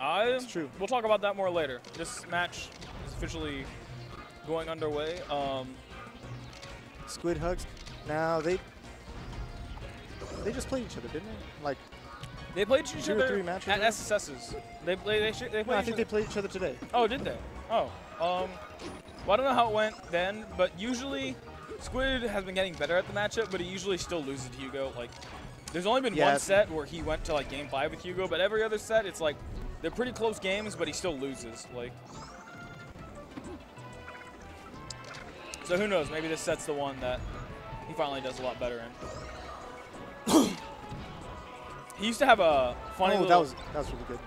I, It's true. We'll talk about that more later. This match is officially going underway. Um, Squid hugs. Now they they just played each other, didn't they? Like they played each Two or other three matches at? SSS's. They play. They, they played. no, I think other. they played each other today. Oh, did they? Oh, um, well, I don't know how it went then, but usually Squid has been getting better at the matchup, but he usually still loses to Hugo. Like, there's only been Yeah. one set where he went to like game five with Hugo, but every other set it's like they're pretty close games, but he still loses. Like, so who knows? Maybe this set's the one that he finally does a lot better in. he used to have a funny oh, little. that was that was really good.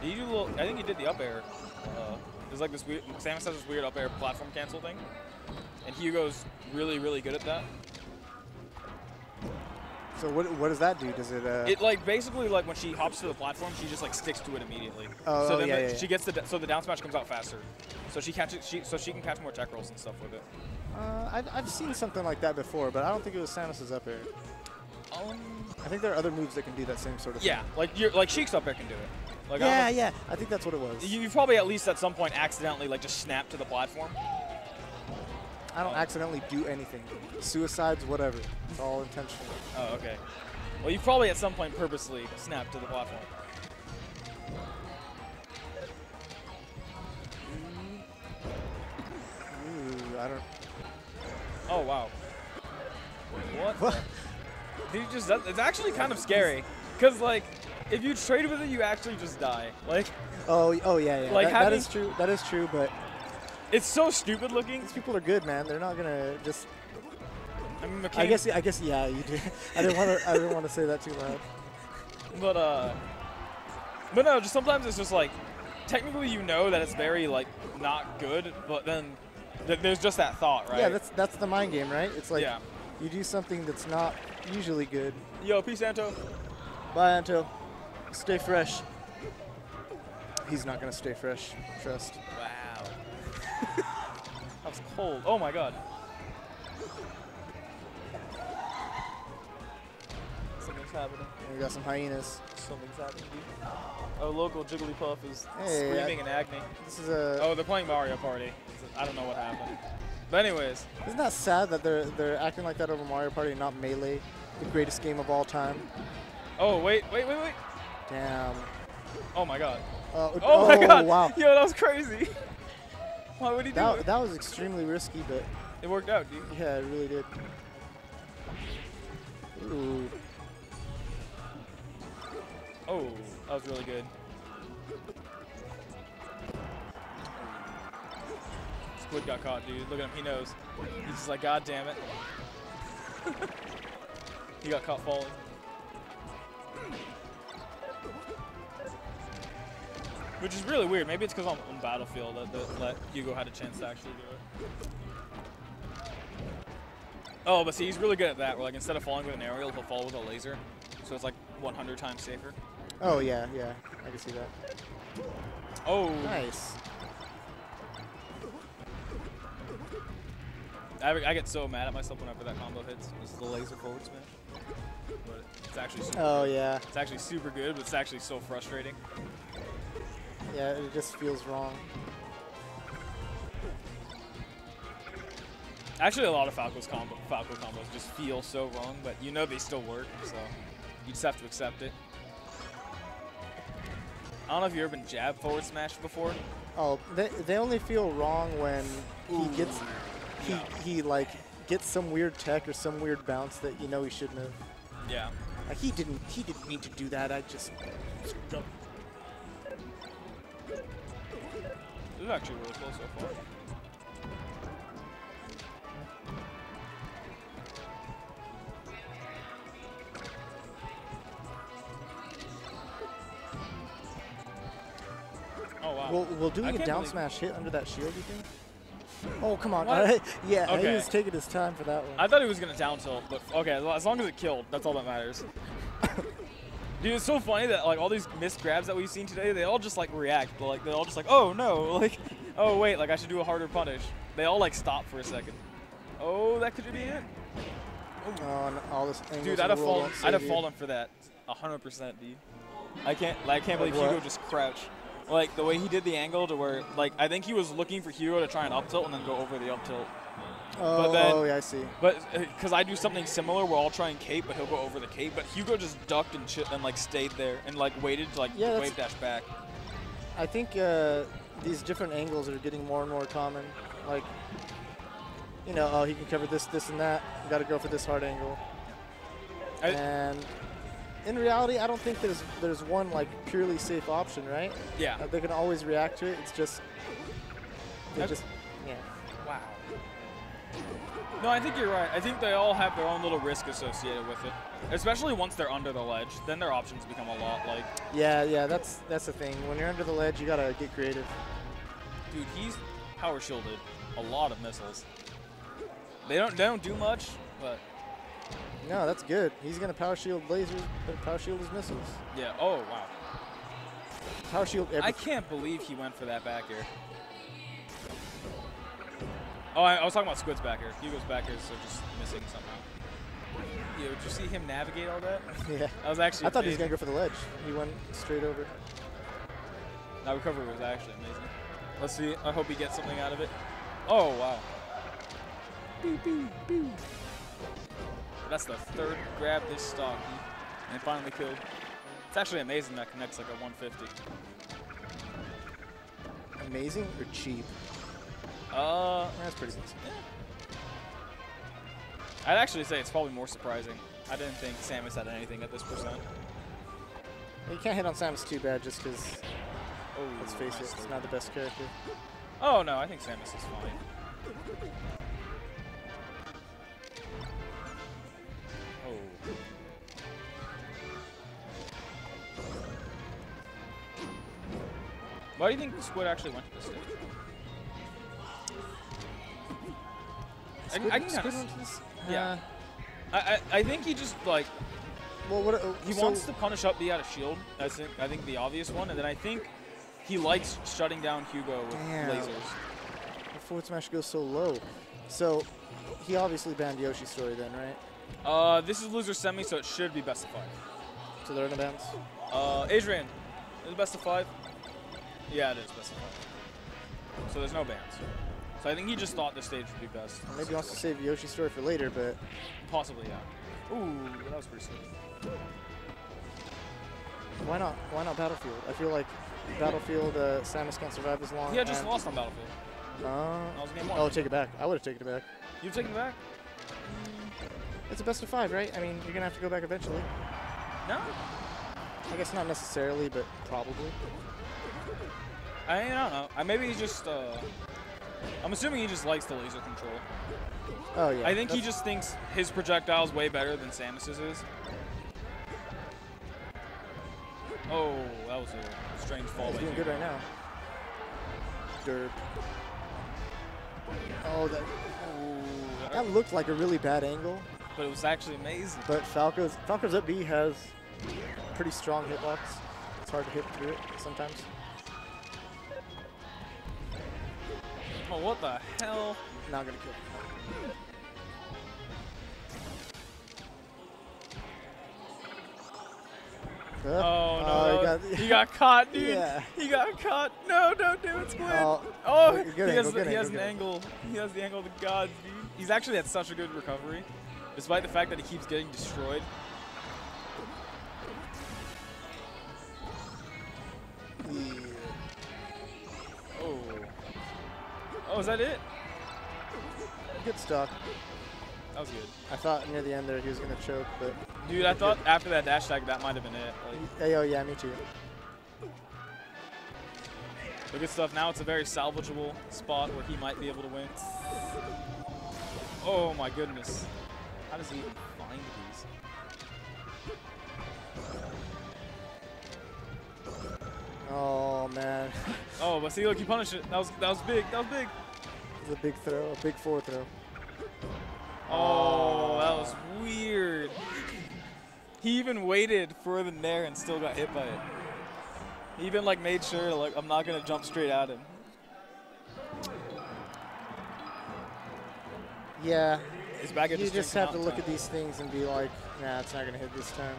Did you do a little, I think he did the up air. Uh, there's like this weird, Samus has this weird up air platform cancel thing. And Hugo's really, really good at that. So what what does that do? Does it? Uh, It like basically like when she hops to the platform, she just like sticks to it immediately. Oh, so oh, then yeah, the- yeah, yeah. she gets the, so the down smash comes out faster. So she catches, she, so she can catch more tech rolls and stuff with it. uh, I've, I've seen something like that before, but I don't think it was Samus's up air. Um, I think there are other moves that can do that same sort of yeah, like you're, like Sheik's up air can do it. Like thing. I Yeah, yeah. I think that's what it was. You, you probably at least at some point accidentally like just snap to the platform. I don't accidentally do anything. Suicides, whatever. It's all intentional. Oh, okay. Well, you probably at some point purposely snapped to the platform. Ooh, I don't. Oh wow. What? What? Dude, just it's actually kind of scary, cause like, if you trade with it, you actually just die. Like, Oh, oh yeah, yeah. Like that, that is true. That is true. But it's so stupid looking. these people are good, man. They're not gonna just. I mean, I guess. I guess. Yeah, you do. I didn't want to. I didn't want to say that too loud. but uh, but no, just sometimes it's just like, technically you know that it's very like not good, but then th- there's just that thought, right? Yeah, that's that's the mind game, right? It's like yeah. you do something that's not usually good. Yo, peace, Anto. Bye, Anto. Stay fresh. He's not gonna stay fresh. Trust. Wow. That was cold. Oh my god. Something's happening. We got some hyenas. Something's happening, dude. Oh, local Jigglypuff is Hey, screaming I- in agony. This is a. Oh, they're playing Mario Party. I don't know what happened. But anyways, Isn't that sad that they're they're acting like that over Mario Party, and not Melee, the greatest game of all time? oh wait, wait, wait, wait. Damn. Oh my god. Uh, Oh, my god. wow. Yo, that was crazy. Why would he do That, it? that was extremely risky, but It worked out, dude. yeah, it really did. Ooh. Oh, that was really good. Squid got caught, dude. Look at him. He knows. He's just like, God damn it. he got caught falling. Which is really weird. Maybe it's because I'm on Battlefield that, that let Hugo had a chance to actually do it. Oh, but see, he's really good at that. Where like instead of falling with an aerial, he'll fall with a laser. So it's like 100 times safer. Oh yeah, yeah, I can see that. Oh, Nice. I, I get so mad at myself whenever that combo hits. This is the laser forward smash. But it's actually super, Oh yeah, it's actually super good, but it's actually so frustrating. Yeah. It just feels wrong. Actually, a lot of Falco's combo, Falco combos just feel so wrong, but you know they still work, so you just have to accept it. I don't know if you've ever been jab forward smash before. Oh, they they only feel wrong when he gets he Yeah. he like gets some weird tech or some weird bounce that you know he shouldn't have. Yeah. Like he didn't he didn't mean to do that. I just. This actually really close so far. Oh wow. Will will doing a down smash hit under that shield? You think? Oh come on! Yeah, he was taking his time for that one. I thought he was gonna down tilt, but okay, as long as it killed, that's all that matters. Dude, it's so funny that like all these missed grabs that we've seen today, they all just like react. They're, like they're all just like, oh no, like, oh wait, like I should do a harder punish. They all like stop for a second. Oh, that could be it. Oh, and all this Dude, I'd have fallen. I'd have fallen for that, hundred percent, dude. I can't. I can't Like believe Hugo just crouched. Like the way he did the angle to where, like, I think he was looking for Hugo to try and up tilt and then go over the up tilt. Oh, then- oh, yeah, I see. But because I do something similar where I'll try and cape, but he'll go over the cape. But Hugo just ducked and shit and like stayed there and like waited to like Yeah, wave dash back. I think uh, these different angles are getting more and more common. Like, you know, oh, he can cover this, this, and that. You got to go for this hard angle. I- and in reality, I don't think there's there's one like purely safe option, right? Yeah. Uh, they can always react to it. It's just they just. No, I think you're right. I think they all have their own little risk associated with it, especially once they're under the ledge. Then their options become a lot like, Yeah, yeah, that's that's the thing. When you're under the ledge, you gotta get creative. dude, he's power shielded a lot of missiles. They don't they don't do much, but No, that's good. He's gonna power shield lasers, but power shield his missiles. yeah. Oh wow. Power shield everything. I can't believe he went for that back air. Oh, I, I was talking about Squid's back air. Hugo's back airs are just missing somehow. Yo, did you see him navigate all that? Yeah. That was actually. I thought he was gonna go for the ledge. He went straight over. That recovery was actually amazing. Let's see. I hope he gets something out of it. Oh, wow. That's the third grab this stock. And finally killed. It's actually amazing that connects like a 150. Amazing or cheap? Uh, That's pretty decent. I'd actually say it's probably more surprising. I didn't think Samus had anything at this percent. You can't hit on Samus too bad just because, Oh, let's face it, it's not the best character. Oh, no, I think Samus is fine. Oh. Why do you think Squid actually went to this stage? Squid, I can Squid kinda went to this? yeah. Uh, I, I, I think he just like well, what? Uh, he so- wants to punish up B out of shield. I think I think the obvious one, and then I think he likes shutting down Hugo with Damn. lasers. The forward smash goes so low. So he obviously banned Yoshi story then, right? Uh, this is loser semi, so it should be best of five. So they're in the bans. Uh, Adrian, is it best of five? Yeah, it is best of five. So there's no bans. So I think he just thought this stage would be best. Maybe wants to save Yoshi's story for later, but Possibly, yeah. Ooh, that was pretty sweet. why not? Why not Battlefield? I feel like Battlefield uh, Samus can't survive as long. Yeah, just lost on Battlefield. Uh, That was game one. oh, take it back. I would have taken it back. You taking it back? It's a best of five, right? I mean, you're gonna have to go back eventually. No. I guess not necessarily, but probably. I, I don't know. I, maybe he just. Uh, I'm assuming he just likes the laser control. Oh yeah. I think he just thinks his projectile's way better than Samus's is. Oh, that was a strange fall. He's doing good right now. Derp. Oh, that Ooh, that looked like a really bad angle, but it was actually amazing. but Falco's Falco's up B has pretty strong hitbox. It's hard to hit through it sometimes. Oh, what the hell? Not gonna kill. Uh, Oh no, uh, he, he got, got- he got caught, dude. Yeah. He got caught. No, don't do it, Squid. Oh, Oh, he angle, has, good he has an good angle. He has the angle of the gods, dude. He's actually had such a good recovery, despite the fact that he keeps getting destroyed. Yeah. Is that it? Good stuff. That was good. I thought near the end there he was gonna choke, but Dude, I thought after that dash tag, that might have been it. Like, hey, oh yeah, me too. the good stuff. Now it's a very salvageable spot where he might be able to win. Oh my goodness. How does he even find these? Oh man, Oh, but see, look, he punished it. That was that was big. That was big. A big throw, a big four throw. Oh, that was weird. He even waited further than there and still got hit by it. He even like made sure like I'm not gonna jump straight at him. Yeah, His back you just have to look at these things and be like, nah, it's not gonna hit this time.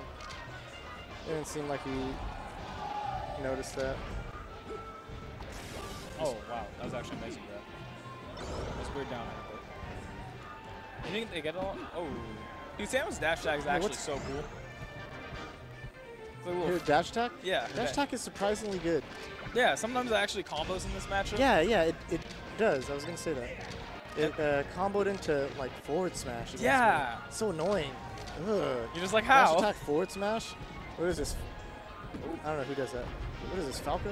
It didn't seem like he noticed that. Oh, wow. That was actually amazing weird down. You think they get all? Oh. Dude, Samus dash tag is actually what's- so cool. Like Here, dash attack? Yeah. Dash okay. attack is surprisingly good. Yeah, sometimes it actually combos in this matchup. Yeah, yeah, it, it does. I was going to say that. It uh, comboed into like forward smash. Yeah. So annoying. Ugh. You're just like, how? Dash attack forward smash? What is this? I don't know who does that. What is this, Falco?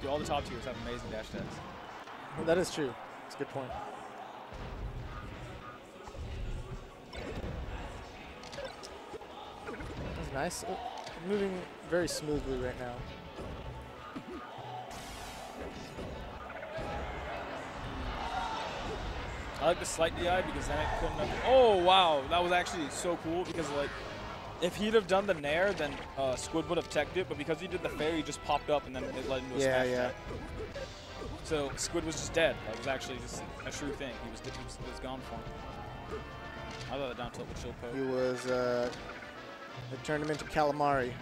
Dude, all the top tiers have amazing dash tags. That is true. It's a good point. That's nice. Oh, moving very smoothly right now. I like the slight DI because then it couldn't have. Oh, wow. That was actually so cool because, like, if he'd have done the Nair, then uh, Squid would have teched it, but because he did the fair, he just popped up and then it led into a Yeah, smash yeah. tag. So Squid was just dead. That was actually just a true thing. He was, he was, it was gone for him. I thought the down tilt would chill poke. He was, uh, they turned him into calamari.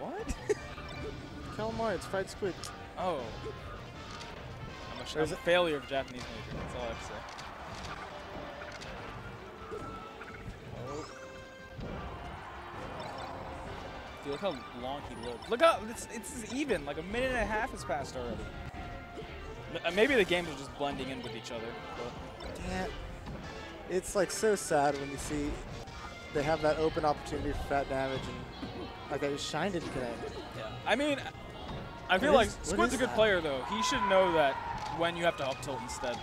What? Calamari, it's fried squid. oh. I'm a, I'm a failure of Japanese major. That's all I have to say. Oh. Dude, look how long he lived. Look how it's, it's even. Like a minute and a half has passed already. M- uh, Maybe the games are just blending in with each other. But Damn. It's like so sad when you see they have that open opportunity for fat damage and like I just Shine didn't connect. yeah, I mean, I feel What like is- Squid's a good that? player though. He should know that when you have to up tilt instead.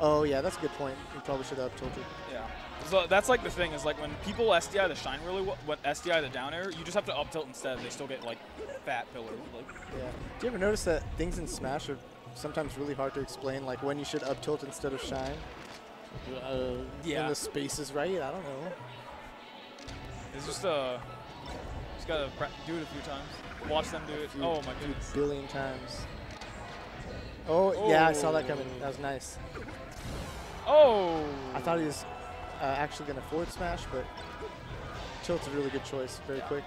Oh yeah, that's a good point. You probably should have up tilted. Yeah. So that's like the thing is like when people SDI the shine really well, what SDI the down air, you just have to up tilt instead. They still get like fat pillars. Like Yeah. Do you ever notice that things in Smash are sometimes really hard to explain, like when you should up tilt instead of shine? Uh, Yeah. When the space is right, I don't know. it's just uh, just gotta do it a few times. Watch them do it. few- Oh my goodness. Billion times. Oh, yeah, I saw that coming. That was nice. Oh. I thought he was uh, actually going to forward smash, but tilt's a really good choice. Very quick.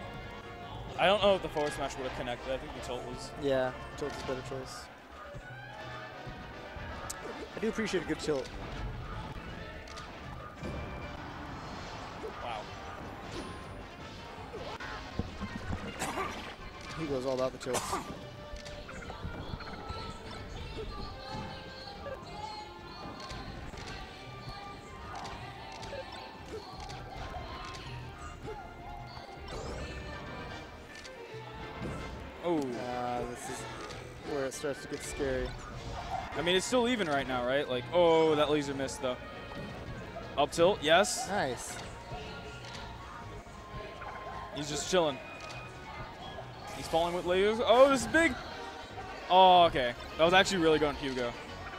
I don't know if the forward smash would have connected. I think the tilt was. Yeah, tilt is a better choice. I do appreciate a good tilt. Wow. He goes all about the tilts. Oh. Uh, this is where it starts to get scary. I mean, it's still even right now, right? Like, oh, that laser missed though. Up tilt, yes. Nice. He's just chilling. He's falling with lasers. Oh, this is big. Oh, okay. That was actually really good on Hugo,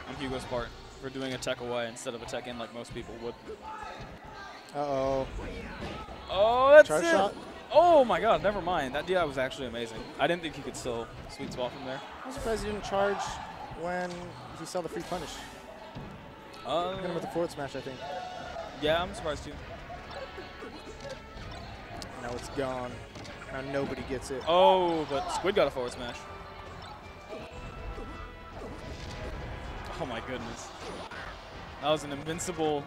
on Hugo's part, for doing a tech away instead of a tech in like most people would. Uh-oh. Oh, that's Charge it. shot? Oh my God, never mind. That DI was actually amazing. I didn't think he could still sweet spot from there. I'm surprised he didn't charge when he saw the free punish. Uh, Hit him with the forward smash, I think. yeah, I'm surprised too. Now it's gone. Now nobody gets it. Oh, but Squid got a forward smash. Oh my goodness. That was an invincible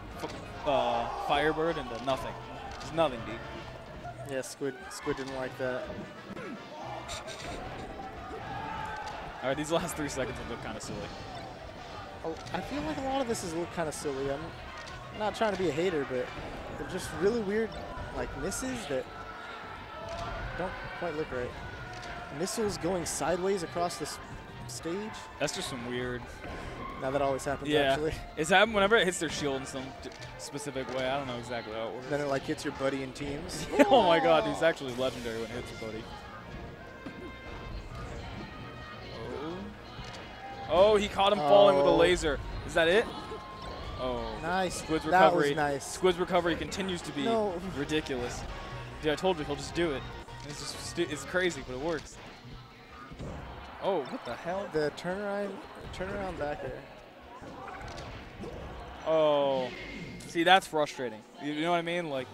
uh, Firebird into nothing. Just nothing, dude. Yeah, Squid, Squid didn't like that. All right, these last three seconds will look kind of silly. Oh, I feel like a lot of this is a little kind of silly. I'm not trying to be a hater, but they're just really weird, like misses that don't quite look right. Missiles going sideways across this stage. That's just some weird. Now that always happens Yeah. actually. It's happened whenever it hits their shield in some specific way. I don't know exactly how it works. Then it like hits your buddy in teams. oh my god, he's actually legendary when it hits your buddy. Oh, he caught him falling with a Oh. laser. Is that it? Oh. Nice. Squid's That was recovery. nice. Squid's recovery continues to be No. ridiculous. Dude, I told you he'll just do it. It's just it's crazy, but it works. Oh, what the hell? The turnaround, turnaround back air. Oh. See, that's frustrating. You, you know what I mean? Like,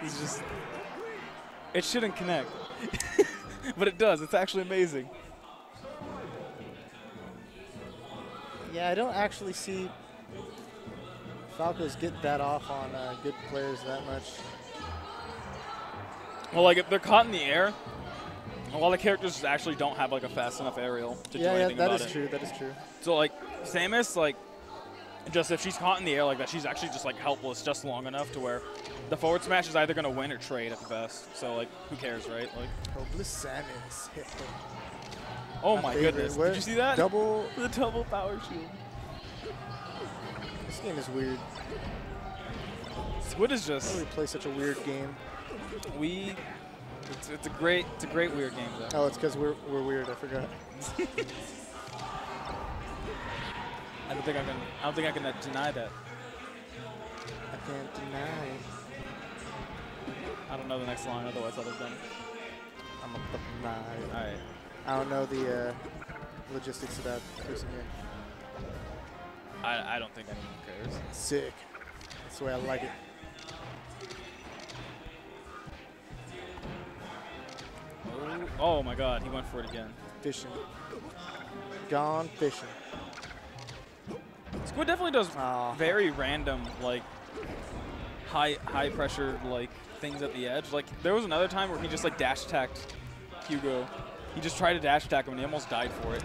he's just. It shouldn't connect. but it does. It's actually amazing. Yeah, I don't actually see Falcos get that off on uh, good players that much. Well, like if they're caught in the air, a lot of characters actually don't have like a fast enough aerial to do yeah, yeah, anything that about is it. true. That is true. So like Samus, like just if she's caught in the air like that, she's actually just like helpless just long enough to where the forward smash is either gonna win or trade at the best. So like who cares, right? Like Hopeless Samus. Oh my favorite. goodness, Where- did you see that? Double. the double power shield. This game is weird. Squid is Why do just we play such a weird game? we. It's, it's a great it's a great weird game though. Oh, it's because we're, we're weird. I forgot. I don't think I can I don't think I can uh, deny that. I can't deny. I don't know the next line, otherwise I'd have done. I'm a fucking lie. Alright. I don't know the uh, logistics of that person here. I, I don't think anyone cares. Sick. That's the way I like it. Oh, oh my god, he went for it again. Fishing. Gone fishing. Squid definitely does Aw. very random, like high high pressure like things at the edge. Like there was another time where he just like dash attacked Hugo. He just tried to dash attack him and he almost died for it.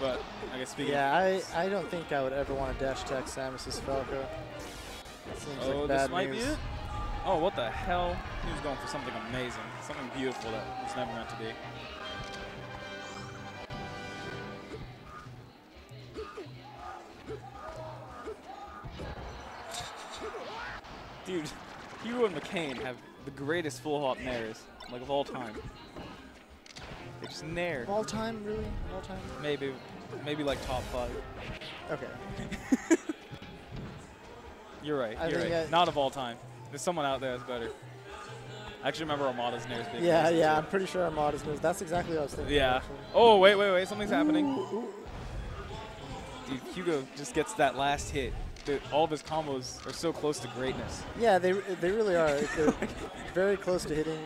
But I guess speaking Yeah, I, I don't think I would ever want to dash attack Samus's Falco. Seems Oh, like this might news. be it? Oh, what the hell? He was going for something amazing. Something beautiful that was never meant to be. Dude, Hugo and McCain have the greatest full hop nairs, like of all time. Just nair. All time, really? All time? Maybe, maybe like top five. Okay. You're right. I you're right. I- Not of all time. There's someone out there that's better. I actually remember Armada's nairs being Yeah, yeah, too. I'm pretty sure Armada's moves. That's exactly what I was thinking. Yeah. actually. Oh, wait, wait, wait. Something's happening. Ooh, ooh. Dude, Hugo just gets that last hit. Dude, all of his combos are so close to greatness. Yeah, they, they really are. They're very close to hitting.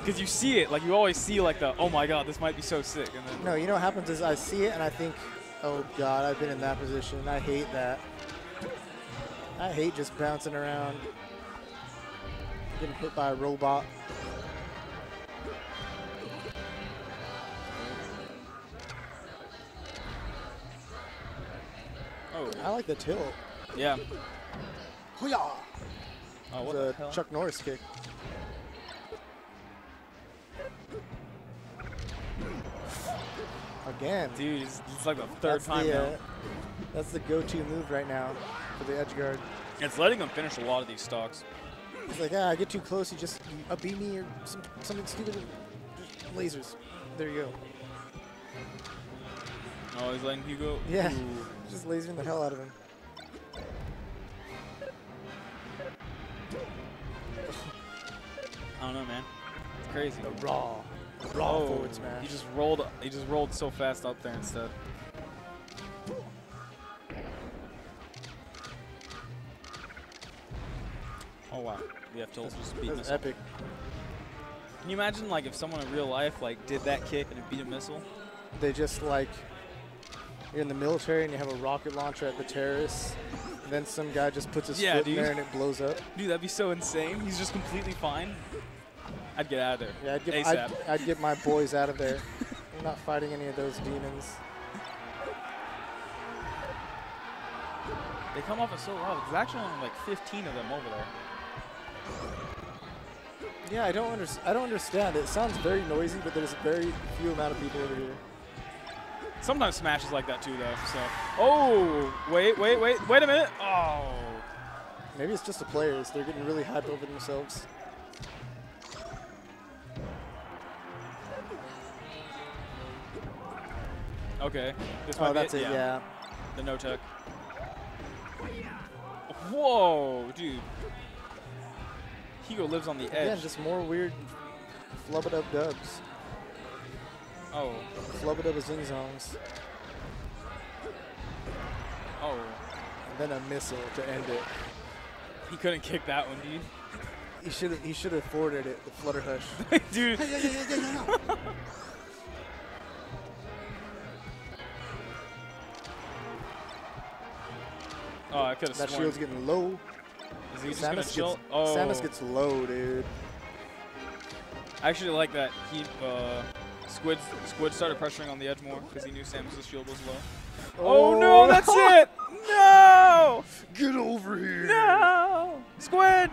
Because you see it. Like, you always see, like, the, oh my god, this might be so sick. And then, No, you know what happens is I see it and I think, oh god, I've been in that position. I hate that. I hate just bouncing around, getting hit by a robot. oh, I like the tilt. yeah. Hoo-yah! Oh, what the the hell? Chuck Norris kick. Again. Dude, it's, it's like the third that's time the, now. uh, that's the go-to move right now for the edge guard. It's letting him finish a lot of these stocks. It's like, ah, I get too close, you just upbeat me or some, something stupid. Just lasers. There you go. Oh, he's letting Hugo. Yeah. Ooh. Just lasering the hell out of him. I don't know, man. It's crazy. The raw, raw Oh, forward smash. He just rolled. He just rolled so fast up there instead. Oh wow, we have tilts just beat That's missile. epic. Can you imagine like if someone in real life like did that kick and it beat a missile? They just like you're in the military and you have a rocket launcher at the terrace. And then some guy just puts his Yeah, foot in there and it blows up. Dude, that'd be so insane. He's just completely fine. I'd get out of there. Yeah, I'd get. I'd, I'd get my boys out of there. I'm not fighting any of those demons. They come off as so loud. There's actually only like 15 of them over there. Yeah, I don't under, I don't understand. It sounds very noisy, but there's a very few amount of people over here. Sometimes Smash is like that too, though. So, oh, wait, wait, wait, wait a minute. Oh, Maybe it's just the players. They're getting really hyped over themselves. Okay. This Oh, that's it. Yeah. The no tech. Whoa, dude. Hugo lives on the edge. just more weird flub-it-up dubs. oh, Flub-it-up zing zongs. oh. And then a missile to end it. He couldn't kick that one, dude. He should have he should have forwarded it The Flutter Hush. Dude, could have That sworn. shield's getting low. Is he just gonna Samus chill? gets, Oh, Samus gets low, dude. I actually like that he uh, Squid Squid started pressuring on the edge more because he knew Samus's shield was low. Oh, no, that's it! No! Get over here. No! Squid!